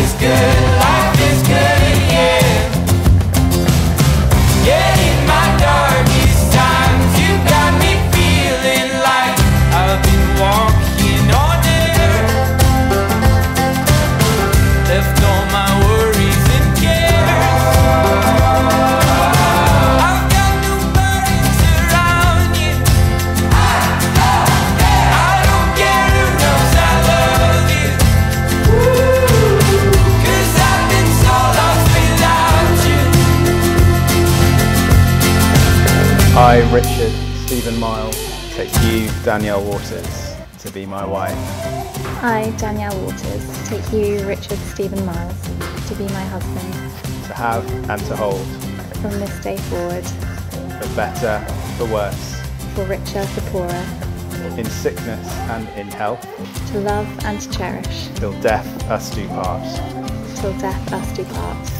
is good. Life I, Richard Stephen Miles, take you, Danielle Waters, to be my wife. I, Danielle Waters, take you, Richard Stephen Miles, to be my husband. To have and to hold. From this day forward. For better, for worse. For richer, for poorer. In sickness and in health. To love and to cherish. Till death us do part. Till death us do part.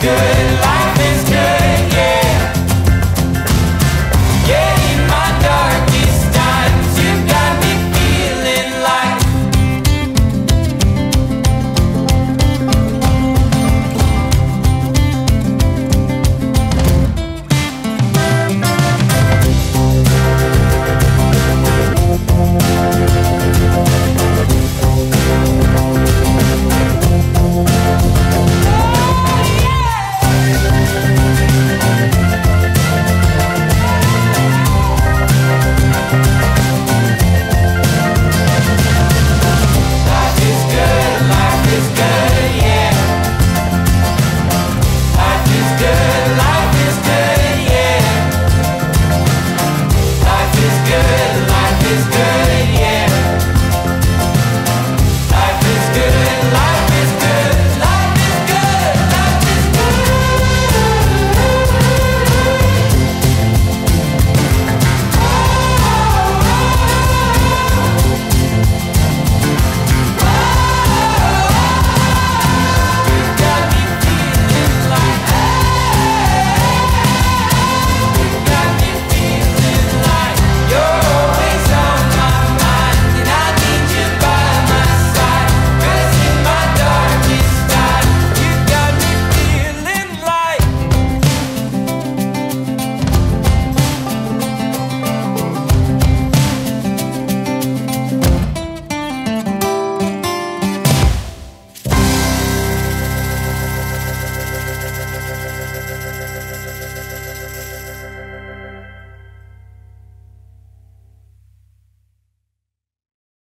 good.